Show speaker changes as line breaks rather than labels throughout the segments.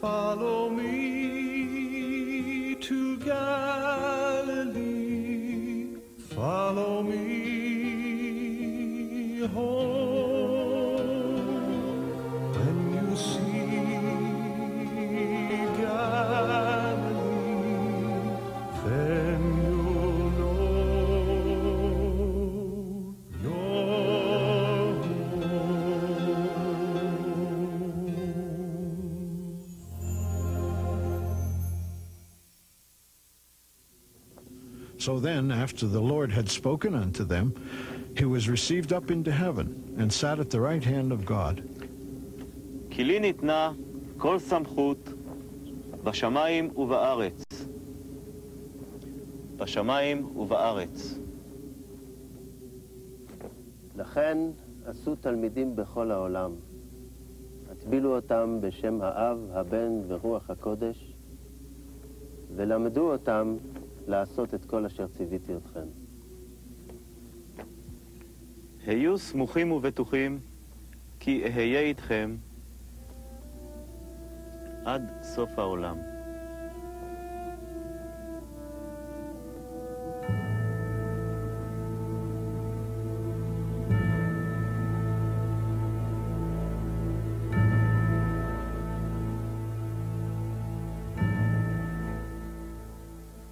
Follow me
So then, after the Lord had spoken unto them, he was received up into heaven, and sat at the right hand of God.
כי לי ניתנה כל סמכות בשמיים ובארץ. בשמיים ובארץ.
לכן עשו תלמידים בכל העולם. הטבילו אותם בשם האב, הבן ורוח הקודש, ולמדו אותם לעשות את כל אשר ציוויתי אתכם.
היו סמוכים ובטוחים כי אהיה איתכם עד סוף העולם.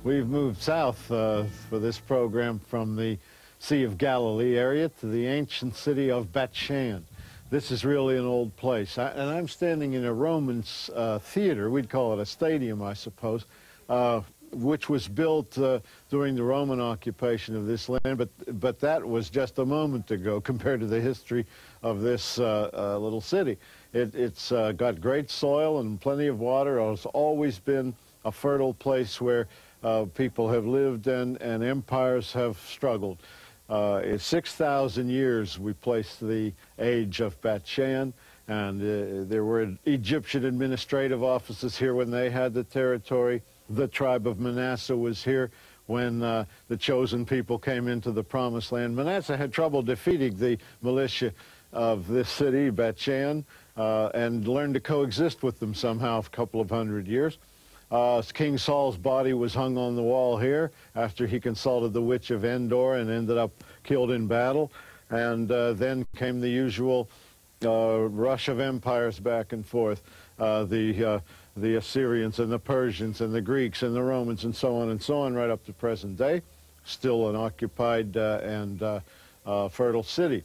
We've moved south uh, for this program from the Sea of Galilee area to the ancient city of Bethshan. This is really an old place. I, and I'm standing in a Roman uh, theater, we'd call it a stadium, I suppose, uh, which was built uh, during the Roman occupation of this land, but, but that was just a moment ago compared to the history of this uh, uh, little city. It, it's uh, got great soil and plenty of water. It's always been a fertile place where uh, people have lived and, and empires have struggled. Uh, in 6,000 years, we place the age of Bethshan, and uh, there were Egyptian administrative offices here when they had the territory. The tribe of Manasseh was here when uh, the chosen people came into the promised land. Manasseh had trouble defeating the militia of this city, Bethshan, uh, and learned to coexist with them somehow for a couple of hundred years. Uh, King Saul's body was hung on the wall here after he consulted the witch of Endor and ended up killed in battle. And uh, then came the usual uh, rush of empires back and forth. Uh, the, uh, the Assyrians and the Persians and the Greeks and the Romans and so on and so on right up to present day. Still an occupied uh, and fertile city.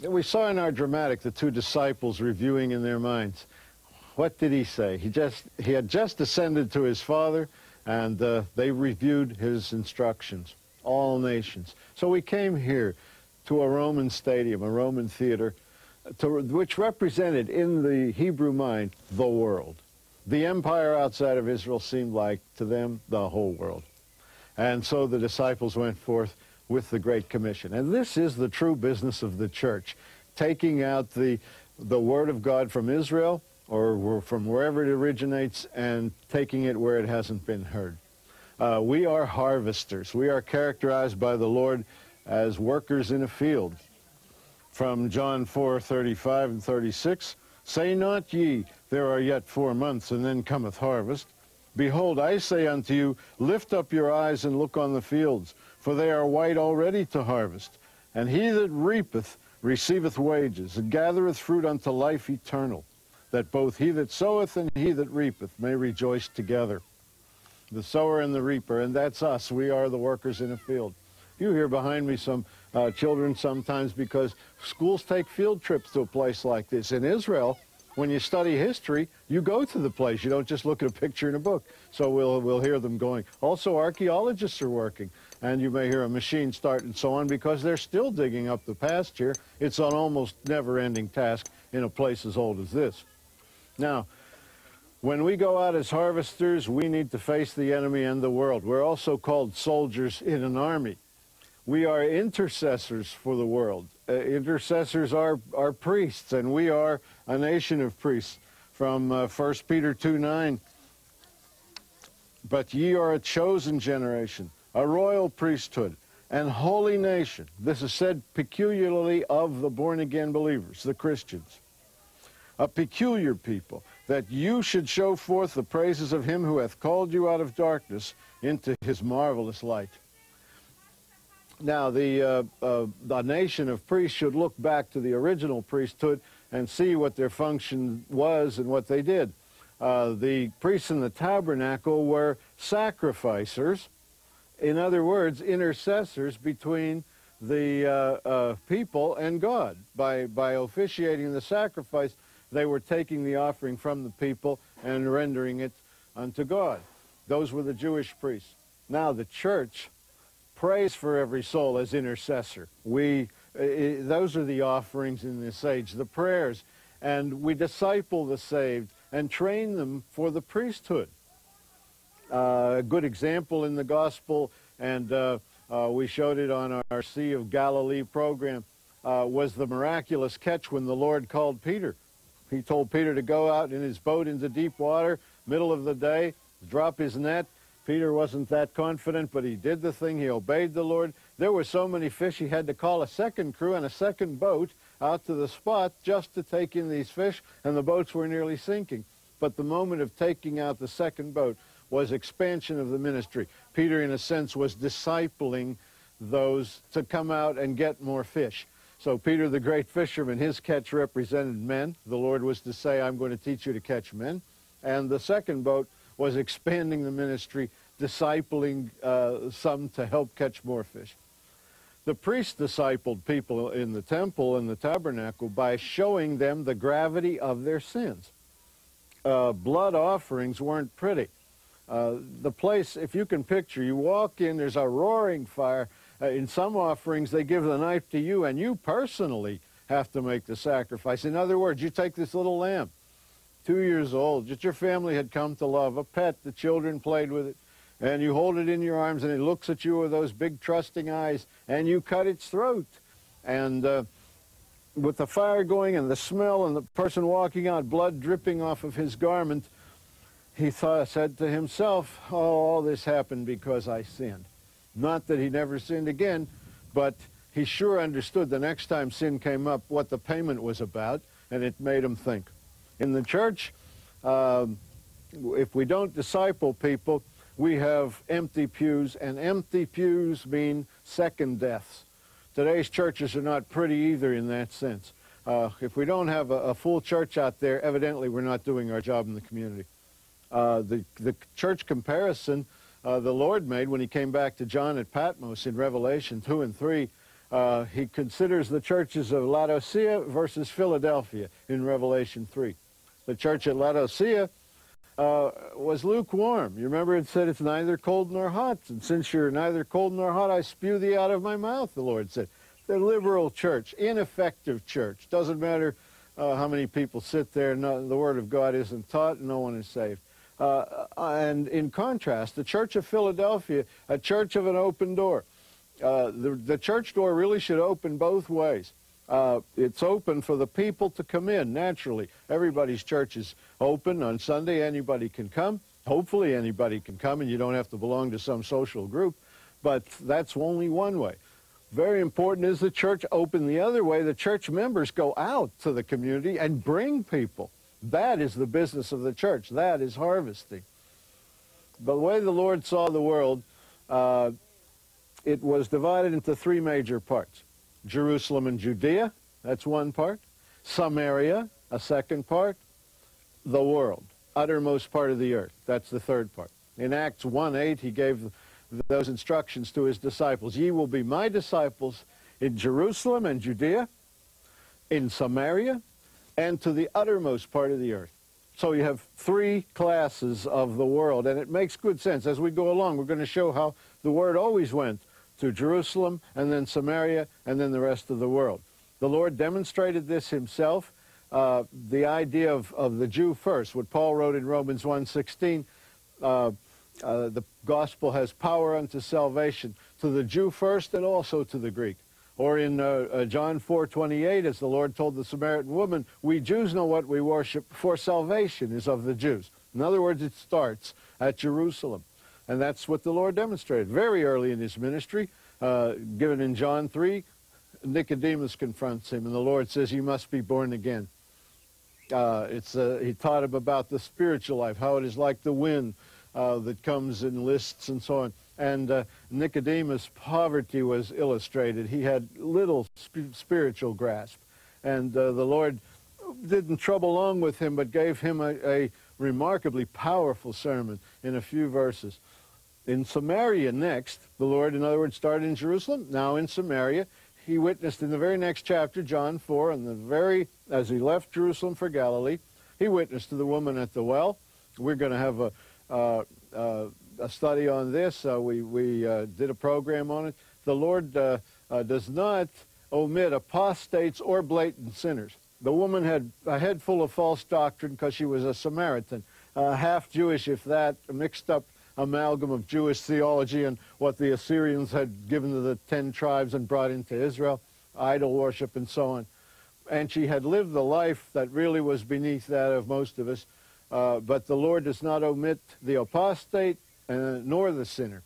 We saw in our dramatic the two disciples reviewing in their minds what did he say? He just he had just ascended to his father, and uh, they reviewed his instructions. All nations. So we came here to a Roman stadium, a Roman theater, to, which represented in the Hebrew mind the world. The empire outside of Israel seemed like to them the whole world. And so the disciples went forth with the Great Commission. And this is the true business of the church, taking out the, the word of God from Israel or from wherever it originates and taking it where it hasn't been heard. Uh, we are harvesters. We are characterized by the Lord as workers in a field. From John 4, 35 and 36, Say not ye, there are yet four months, and then cometh harvest. Behold, I say unto you, lift up your eyes and look on the fields, for they are white already to harvest. And he that reapeth receiveth wages, and gathereth fruit unto life eternal that both he that soweth and he that reapeth may rejoice together. The sower and the reaper, and that's us. We are the workers in a field. You hear behind me some uh, children sometimes because schools take field trips to a place like this. In Israel, when you study history, you go to the place. You don't just look at a picture in a book. So we'll, we'll hear them going. Also, archaeologists are working, and you may hear a machine start and so on because they're still digging up the past here. It's an almost never-ending task in a place as old as this. Now, when we go out as harvesters, we need to face the enemy and the world. We're also called soldiers in an army. We are intercessors for the world. Uh, intercessors are, are priests, and we are a nation of priests. From uh, 1 Peter 2 9, but ye are a chosen generation, a royal priesthood, and holy nation. This is said peculiarly of the born again believers, the Christians a peculiar people, that you should show forth the praises of him who hath called you out of darkness into his marvelous light. Now, the, uh, uh, the nation of priests should look back to the original priesthood and see what their function was and what they did. Uh, the priests in the tabernacle were sacrificers, in other words, intercessors between the uh, uh, people and God. By, by officiating the sacrifice, they were taking the offering from the people and rendering it unto God. Those were the Jewish priests. Now the church prays for every soul as intercessor. We, uh, those are the offerings in this age, the prayers. And we disciple the saved and train them for the priesthood. Uh, a good example in the gospel, and uh, uh, we showed it on our Sea of Galilee program, uh, was the miraculous catch when the Lord called Peter. He told Peter to go out in his boat into deep water, middle of the day, drop his net. Peter wasn't that confident, but he did the thing. He obeyed the Lord. There were so many fish, he had to call a second crew and a second boat out to the spot just to take in these fish, and the boats were nearly sinking. But the moment of taking out the second boat was expansion of the ministry. Peter, in a sense, was discipling those to come out and get more fish. So Peter, the great fisherman, his catch represented men. The Lord was to say, I'm going to teach you to catch men. And the second boat was expanding the ministry, discipling uh, some to help catch more fish. The priests discipled people in the temple and the tabernacle by showing them the gravity of their sins. Uh, blood offerings weren't pretty. Uh, the place, if you can picture, you walk in, there's a roaring fire. Uh, in some offerings, they give the knife to you, and you personally have to make the sacrifice. In other words, you take this little lamb, two years old, that your family had come to love, a pet, the children played with it, and you hold it in your arms, and it looks at you with those big trusting eyes, and you cut its throat. And uh, with the fire going and the smell and the person walking out, blood dripping off of his garment, he thought, said to himself, oh, all this happened because I sinned. Not that he never sinned again, but he sure understood the next time sin came up what the payment was about, and it made him think. In the church, um, if we don't disciple people, we have empty pews, and empty pews mean second deaths. Today's churches are not pretty either in that sense. Uh, if we don't have a, a full church out there, evidently we're not doing our job in the community. Uh, the, the church comparison uh, the Lord made when he came back to John at Patmos in Revelation 2 and 3. Uh, he considers the churches of Laodicea versus Philadelphia in Revelation 3. The church at Laodicea uh, was lukewarm. You remember it said it's neither cold nor hot. And since you're neither cold nor hot, I spew thee out of my mouth, the Lord said. The liberal church, ineffective church. Doesn't matter uh, how many people sit there. No, the Word of God isn't taught. No one is saved. Uh, and in contrast, the Church of Philadelphia, a church of an open door. Uh, the, the, church door really should open both ways. Uh, it's open for the people to come in naturally. Everybody's church is open on Sunday. Anybody can come. Hopefully, anybody can come, and you don't have to belong to some social group. But that's only one way. Very important is the church open the other way. The church members go out to the community and bring people. That is the business of the church. That is harvesting. But the way the Lord saw the world, uh, it was divided into three major parts. Jerusalem and Judea, that's one part. Samaria, a second part. The world, uttermost part of the earth, that's the third part. In Acts 1.8, he gave those instructions to his disciples. Ye will be my disciples in Jerusalem and Judea, in Samaria, and to the uttermost part of the earth. So you have three classes of the world, and it makes good sense. As we go along, we're going to show how the word always went to Jerusalem, and then Samaria, and then the rest of the world. The Lord demonstrated this himself. Uh, the idea of, of the Jew first, what Paul wrote in Romans 1.16, uh, uh, the gospel has power unto salvation to the Jew first and also to the Greek. Or in uh, uh, John 4:28, as the Lord told the Samaritan woman, we Jews know what we worship, for salvation is of the Jews. In other words, it starts at Jerusalem. And that's what the Lord demonstrated. Very early in his ministry, uh, given in John 3, Nicodemus confronts him, and the Lord says, you must be born again. Uh, it's, uh, he taught him about the spiritual life, how it is like the wind uh, that comes in lists and so on. And uh, Nicodemus' poverty was illustrated. He had little sp- spiritual grasp. And uh, the Lord didn't trouble long with him, but gave him a, a remarkably powerful sermon in a few verses. In Samaria next, the Lord, in other words, started in Jerusalem, now in Samaria. He witnessed in the very next chapter, John 4, and the very, as he left Jerusalem for Galilee, he witnessed to the woman at the well. We're going to have a, uh, uh, a study on this. Uh, we we uh, did a program on it. The Lord uh, does not omit apostates or blatant sinners. The woman had a head full of false doctrine because she was a Samaritan, half Jewish, if that, mixed up amalgam of Jewish theology and what the Assyrians had given to the ten tribes and brought into Israel, idol worship and so on. And she had lived the life that really was beneath that of most of us. Uh, but the Lord does not omit the apostate uh, nor the sinner.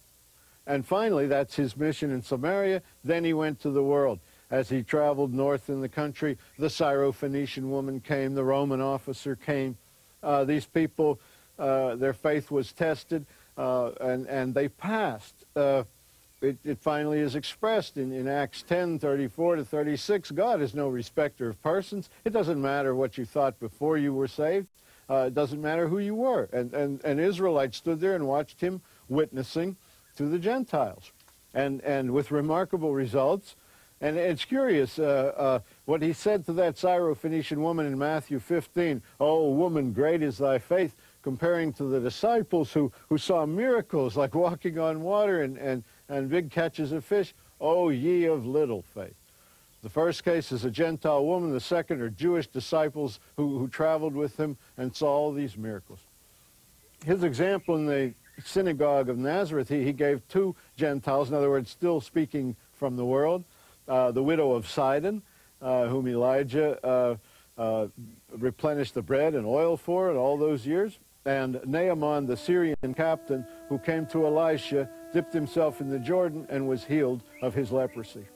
And finally, that's his mission in Samaria. Then he went to the world. As he traveled north in the country, the Syrophoenician woman came, the Roman officer came. Uh, these people, uh, their faith was tested, uh, and, and they passed. Uh, it, it, finally is expressed in, in Acts 10, 34 to 36. God is no respecter of persons. It doesn't matter what you thought before you were saved. Uh, it doesn't matter who you were. And, and, and Israelites stood there and watched him witnessing to the Gentiles. And, and with remarkable results. And it's curious uh, uh, what he said to that Syrophoenician woman in Matthew 15. Oh, woman, great is thy faith, comparing to the disciples who, who saw miracles like walking on water and, and, and big catches of fish. Oh, ye of little faith. The first case is a Gentile woman. The second are Jewish disciples who, who traveled with him and saw all these miracles. His example in the synagogue of Nazareth, he, he gave two Gentiles, in other words, still speaking from the world, uh, the widow of Sidon, uh, whom Elijah uh, uh replenished the bread and oil for in all those years, and Naaman, the Syrian captain, who came to Elisha, dipped himself in the Jordan, and was healed of his leprosy.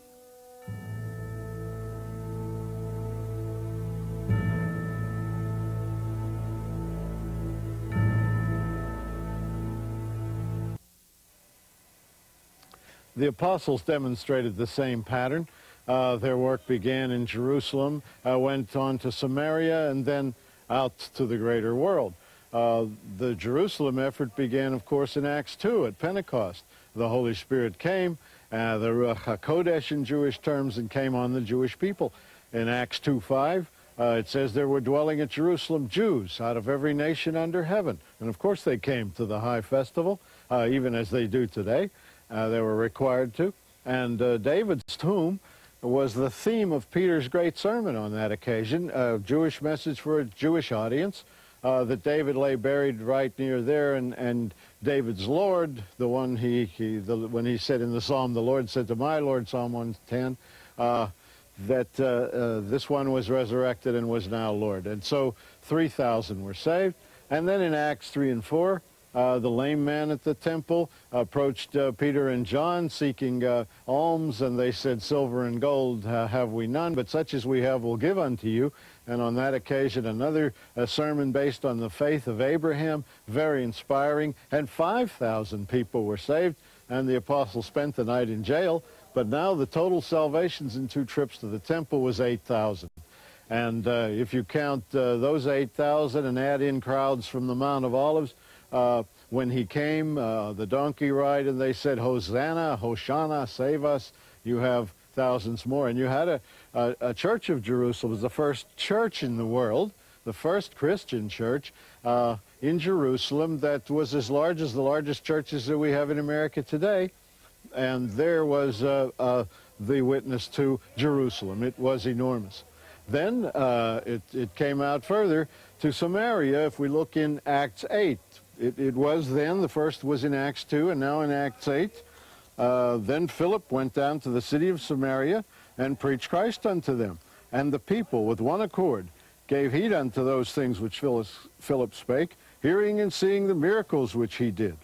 The apostles demonstrated the same pattern. Uh, their work began in Jerusalem, uh, went on to Samaria, and then out to the greater world. Uh, the Jerusalem effort began, of course, in Acts 2 at Pentecost. The Holy Spirit came, uh, the Ruach HaKodesh in Jewish terms, and came on the Jewish people. In Acts 2.5, uh, it says there were dwelling at Jerusalem Jews out of every nation under heaven. And of course they came to the high festival, uh, even as they do today. Uh, they were required to. And uh, David's tomb was the theme of Peter's great sermon on that occasion, a Jewish message for a Jewish audience, uh, that David lay buried right near there, and, and David's Lord, the one he, he the, when he said in the psalm, the Lord said to my Lord, Psalm 110, uh, that uh, uh, this one was resurrected and was now Lord. And so 3,000 were saved. And then in Acts 3 and 4, uh, the lame man at the temple approached uh, Peter and John seeking uh, alms, and they said, Silver and gold uh, have we none, but such as we have will give unto you. And on that occasion, another uh, sermon based on the faith of Abraham, very inspiring, and 5,000 people were saved, and the apostle spent the night in jail. But now the total salvations in two trips to the temple was 8,000. And uh, if you count those 8,000 and add in crowds from the Mount of Olives, uh, when he came, uh, the donkey ride, and they said, Hosanna, Hoshana, save us. You have thousands more. And you had a, a, a church of Jerusalem. It was the first church in the world, the first Christian church uh, in Jerusalem that was as large as the largest churches that we have in America today. And there was uh, uh, the witness to Jerusalem. It was enormous. Then uh, it, it came out further to Samaria. If we look in Acts 8, it, it, was then. The first was in Acts 2 and now in Acts 8. Uh, then Philip went down to the city of Samaria and preached Christ unto them. And the people, with one accord, gave heed unto those things which Philip spake, hearing and seeing the miracles which he did.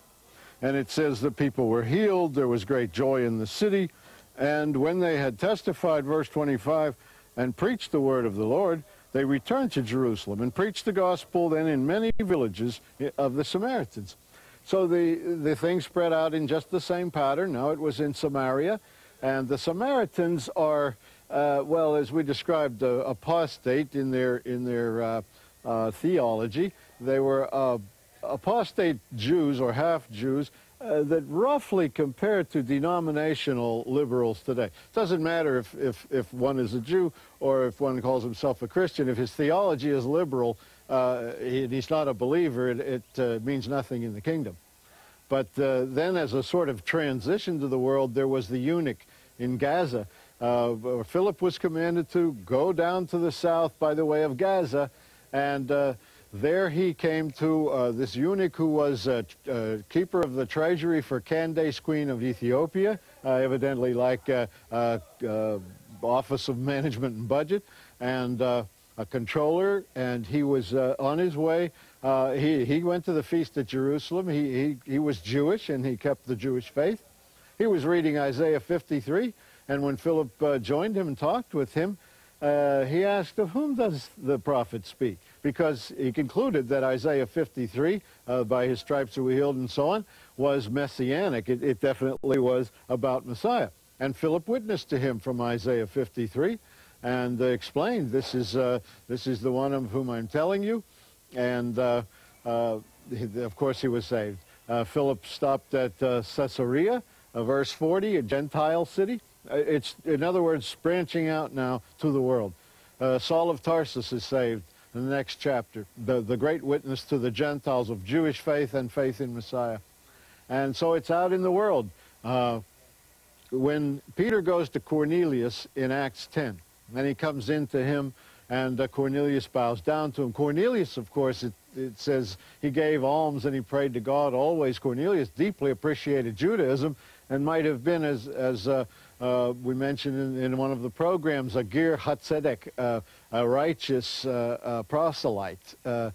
And it says the people were healed, there was great joy in the city, and when they had testified, verse 25, and preached the word of the Lord, they returned to Jerusalem and preached the gospel then in many villages of the Samaritans. So the, the thing spread out in just the same pattern. Now it was in Samaria, and the Samaritans are, uh, well, as we described, uh, apostate in their, in their uh, uh theology. They were uh, apostate Jews or half Jews uh, that roughly compare to denominational liberals today. It doesn't matter if, if, if one is a Jew or if one calls himself a Christian. If his theology is liberal, uh, he, he's not a believer, it, it uh, means nothing in the kingdom. But uh, then as a sort of transition to the world, there was the eunuch in Gaza. Uh, Philip was commanded to go down to the south by the way of Gaza, and there he came to uh, this eunuch who was uh, uh, keeper of the treasury for Candace, queen of Ethiopia, uh, evidently like uh, uh, Office of Management and Budget, and a controller, and he was on his way. he, he went to the feast at Jerusalem. He, he, he was Jewish, and he kept the Jewish faith. He was reading Isaiah 53, and when Philip joined him and talked with him, he asked, of whom does the prophet speak? because he concluded that Isaiah 53, uh, by his stripes are we healed and so on, was messianic. It, it, definitely was about Messiah. And Philip witnessed to him from Isaiah 53 and uh, explained, this is, uh, this is the one of whom I'm telling you. And uh, uh, of course he was saved. Uh, Philip stopped at Caesarea, verse 40, a Gentile city. It's, in other words, branching out now to the world. Saul of Tarsus is saved in the next chapter, the, the great witness to the Gentiles of Jewish faith and faith in Messiah. And so it's out in the world. Uh, when Peter goes to Cornelius in Acts 10, and he comes into him, and uh, Cornelius bows down to him. Cornelius, of course, it, it says he gave alms and he prayed to God always. Cornelius deeply appreciated Judaism and might have been, as, as uh, uh, we mentioned in, in, one of the programs, a Ger Hatzedek, uh, a righteous uh, uh proselyte. Uh,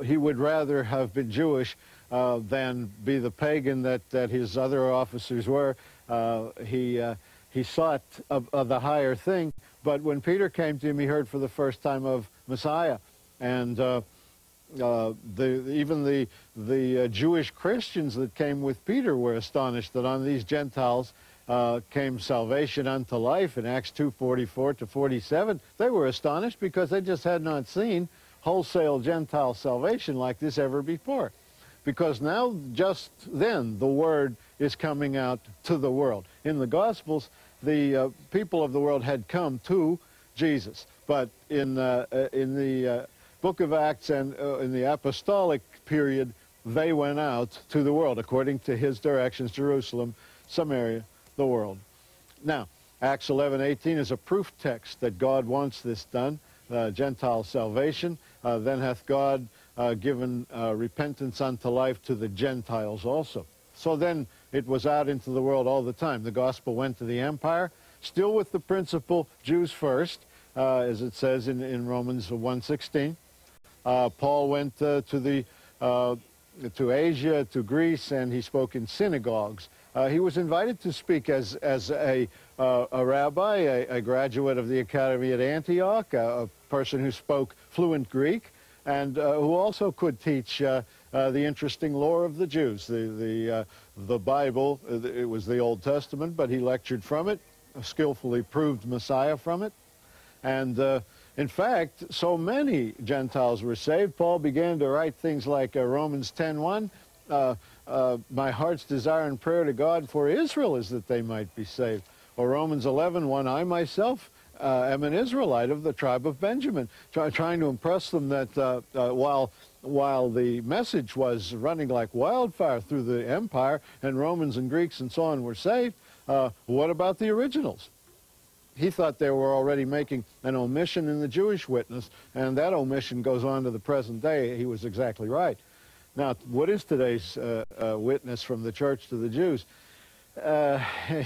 he would rather have been Jewish than be the pagan that, that his other officers were. he, he sought the higher thing, but when Peter came to him, he heard for the first time of Messiah. And uh, the, even the, the uh, Jewish Christians that came with Peter were astonished that on these Gentiles uh, came salvation unto life in Acts 2.44 to 47, they were astonished because they just had not seen wholesale Gentile salvation like this ever before. Because now, just then, the word is coming out to the world. In the Gospels, the uh, people of the world had come to Jesus. But in, uh, uh in the book of Acts and uh, in the apostolic period, they went out to the world according to his directions, Jerusalem, Samaria, the world. Now, Acts 11, 18 is a proof text that God wants this done, uh, Gentile salvation. Uh, then hath God uh, given uh, repentance unto life to the Gentiles also. So then it was out into the world all the time. The gospel went to the empire, still with the principle Jews first, uh, as it says in, in Romans 1.16. Uh, Paul went to the to Asia, to Greece, and he spoke in synagogues. Uh, he was invited to speak as, as a, uh, a rabbi, a, a, graduate of the academy at Antioch, a, a person who spoke fluent Greek, and uh, who also could teach uh, uh, the interesting lore of the Jews. The, the, uh, the Bible, it was the Old Testament, but he lectured from it, skillfully proved Messiah from it. And in fact, so many Gentiles were saved, Paul began to write things like Romans 10.1, uh, uh, my heart's desire and prayer to God for Israel is that they might be saved. Or Romans 11, 1, I myself uh, am an Israelite of the tribe of Benjamin, try, trying to impress them that uh, uh, while, while the message was running like wildfire through the empire and Romans and Greeks and so on were saved, uh, what about the originals? He thought they were already making an omission in the Jewish witness, and that omission goes on to the present day. He was exactly right. Now, what is today's uh, uh, witness from the church to the Jews? Uh,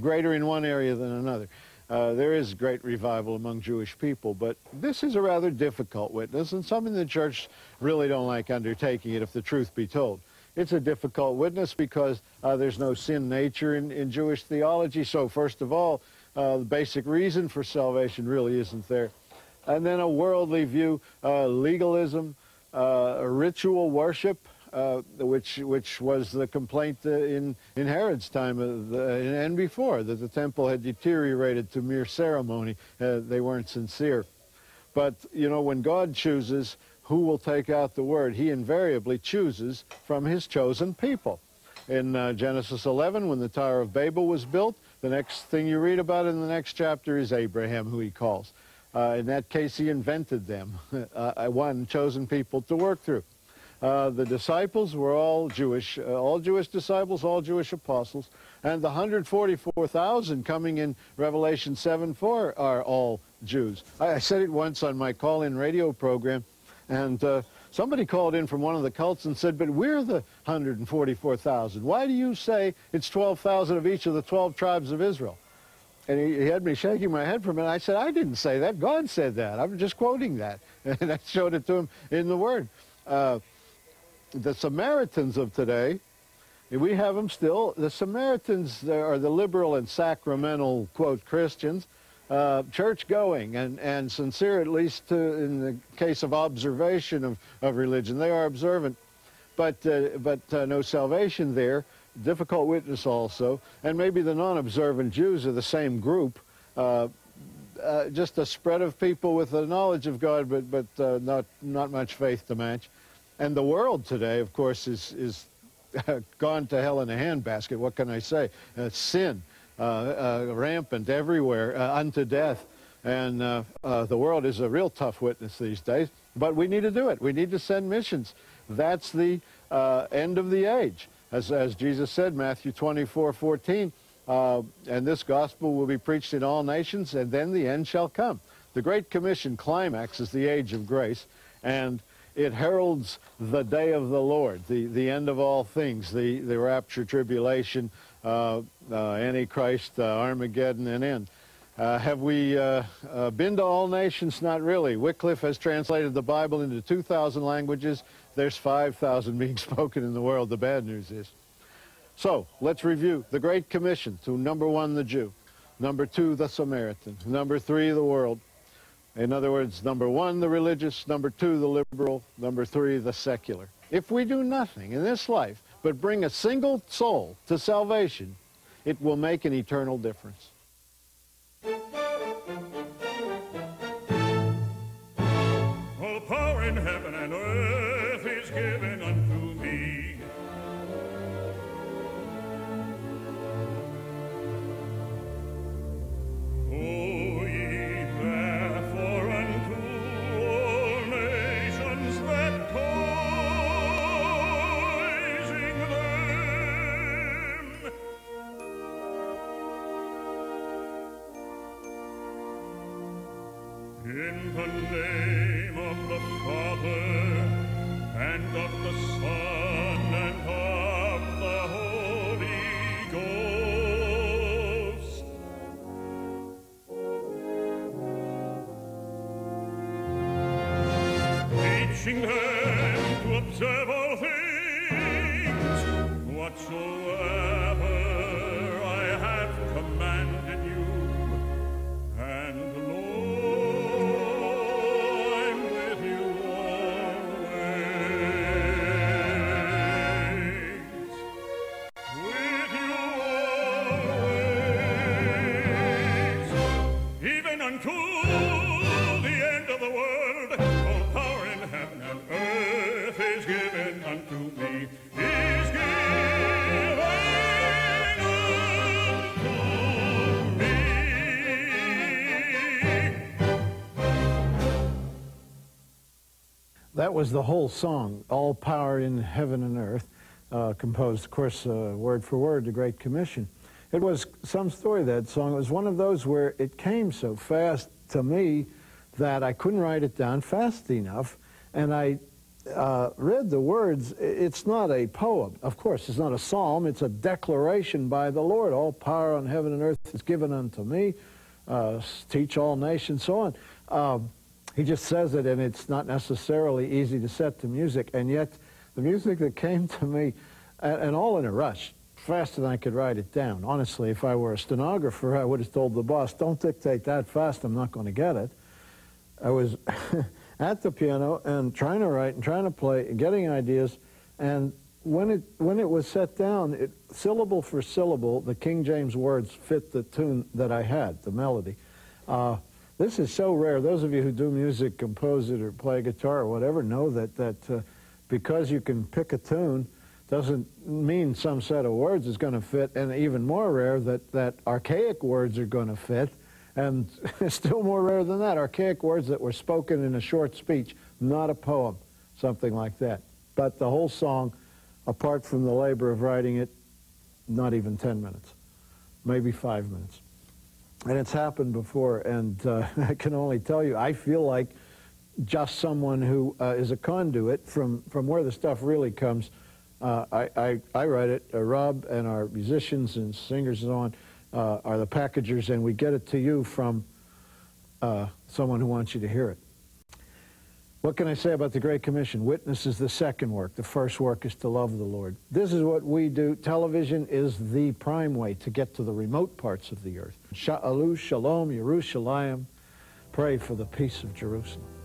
greater in one area than another. Uh, there is great revival among Jewish people, but this is a rather difficult witness and something the church really don't like undertaking it if the truth be told. It's a difficult witness because uh, there's no sin nature in, in Jewish theology, so first of all, the basic reason for salvation really isn't there. And then a worldly view, uh, legalism, uh, ritual worship, uh, which which was the complaint uh, in in Herod's time uh, the, and before that the temple had deteriorated to mere ceremony. Uh, they weren't sincere. But you know, when God chooses who will take out the word, He invariably chooses from His chosen people. In uh, Genesis 11, when the Tower of Babel was built, the next thing you read about in the next chapter is Abraham, who He calls. Uh, in that case, He invented them, one chosen people to work through. Uh, the disciples were all Jewish, uh, all Jewish disciples, all Jewish apostles, and the 144,000 coming in Revelation 7 4 are all Jews. I, I said it once on my call in radio program, and uh, somebody called in from one of the cults and said, But we're the 144,000. Why do you say it's 12,000 of each of the 12 tribes of Israel? And he, he, had me shaking my head for a minute. I said, I didn't say that. God said that. I'm just quoting that. And I showed it to him in the Word. Uh, the Samaritans of today, we have them still. The Samaritans are the liberal and sacramental, quote, Christians, uh, church-going and, and sincere, at least to, in the case of observation of, of religion. They are observant, but, uh, but uh, no salvation there. Difficult witness also. And maybe the non-observant Jews are the same group. Uh, uh, just a spread of people with a knowledge of God, but, but not, not much faith to match. And the world today, of course, is, is gone to hell in a handbasket. What can I say? Sin, rampant everywhere, uh, unto death. And uh, uh, the world is a real tough witness these days. But we need to do it. We need to send missions. That's the end of the age. As, as Jesus said, Matthew 24, 14, and this gospel will be preached in all nations, and then the end shall come. The Great Commission climax is the age of grace, and it heralds the day of the Lord, the, the end of all things, the, the rapture, tribulation, uh, uh, Antichrist, uh, Armageddon, and end. Uh, have we uh, uh, been to all nations? Not really. Wycliffe has translated the Bible into 2,000 languages. There's 5,000 being spoken in the world. The bad news is. So let's review the Great Commission to number one, the Jew. Number two, the Samaritan. Number three, the world. In other words, number one, the religious, number two, the liberal, number three, the secular. If we do nothing in this life but bring a single soul to salvation, it will make an eternal difference.
Power in heaven and earth In the name of the Father, and of the Son, and of the Holy Ghost. Teaching them to observe all things, whatsoever is given unto me. Is given unto me.
That was the whole song, All Power in Heaven and Earth, uh, composed, of course, uh, word for word, the Great Commission. It was some story, that song. It was one of those where it came so fast to me that I couldn't write it down fast enough, and I uh, read the words. It's not a poem, of course, it's not a psalm, it's a declaration by the Lord. All power on heaven and earth is given unto me. Uh, teach all nations, so on. Um, he just says it, and it's not necessarily easy to set to music. And yet, the music that came to me, and, and all in a rush, faster than I could write it down. Honestly, if I were a stenographer, I would have told the boss, don't dictate that fast, I'm not going to get it. I was at the piano and trying to write and trying to play and getting ideas, and when it when it was set down, it, syllable for syllable, the King James words fit the tune that I had, the melody. Uh, this is so rare. Those of you who do music, compose it, or play guitar or whatever know that that uh, because you can pick a tune doesn't mean some set of words is going to fit, and even more rare that that archaic words are going to fit, and still more rare than that, archaic words that were spoken in a short speech, not a poem, something like that. But the whole song, apart from the labor of writing it, not even 10 minutes, maybe five minutes. And it's happened before, and uh, I can only tell you, I feel like just someone who uh, is a conduit from, from where the stuff really comes. Uh, I, I, I, write it, uh, Rob and our musicians and singers and so on uh, are the packagers, and we get it to you from uh, someone who wants you to hear it. What can I say about the Great Commission? Witness is the second work. The first work is to love the Lord. This is what we do. Television is the prime way to get to the remote parts of the earth. Sha'alu, Shalom, Yerushalayim. Pray for the peace of Jerusalem.